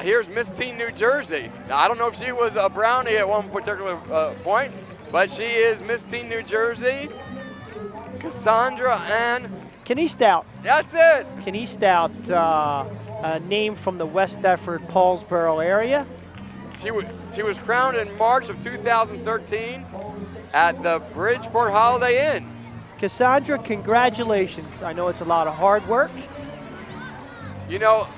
Here's Miss Teen New Jersey. Now, I don't know if she was a brownie at one particular uh, point, but she is Miss Teen New Jersey. Cassandra Ann. Kenny Stout. That's it. Kenny Stout, uh, a name from the West Deptford, Paulsboro area. She, was she was crowned in March of 2013 at the Bridgeport Holiday Inn. Cassandra, congratulations. I know it's a lot of hard work. You know,